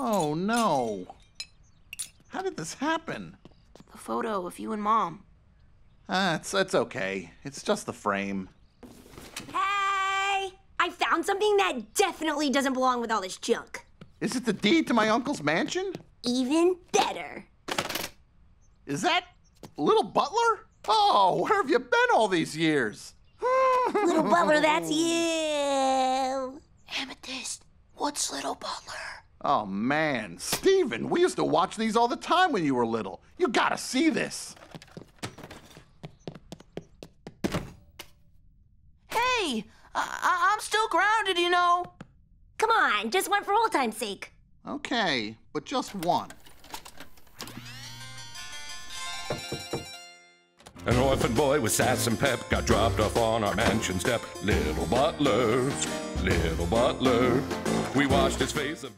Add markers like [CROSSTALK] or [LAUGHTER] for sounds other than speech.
Oh no. How did this happen? The photo of you and Mom. Ah, it's, it's okay. It's just the frame. Hey! I found something that definitely doesn't belong with all this junk. Is it the deed to my uncle's mansion? Even better. Is that Little Butler? Oh, where have you been all these years? Little Butler, that's [LAUGHS] you. Amethyst, what's Little Butler? Oh man, Steven, we used to watch these all the time when you were little. You gotta see this. Hey, I- I- I'm still grounded, you know. Come on, just one for old time's sake. Okay, but just one. An orphan boy with sass and pep got dropped off on our mansion step. Little butler, little butler. We washed his face of.